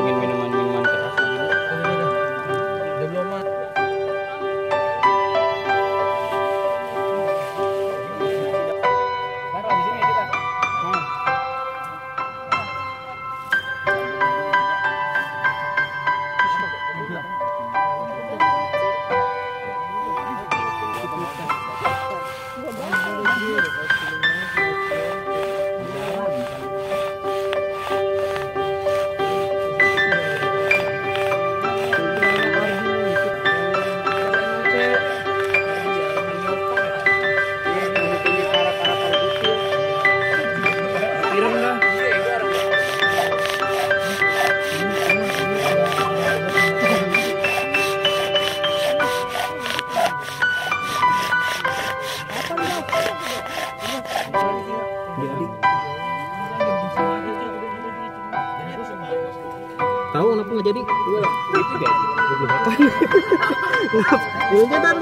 login menu nggak jadi Iya, gitu deh. Maaf, ya udah, Dar.